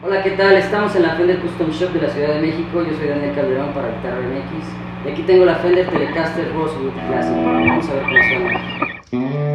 Hola, ¿qué tal? Estamos en la Fender Custom Shop de la Ciudad de México. Yo soy Daniel Calderón para Guitarra MX. Y aquí tengo la Fender Telecaster Rosewood Classic. Vamos a ver cómo suena.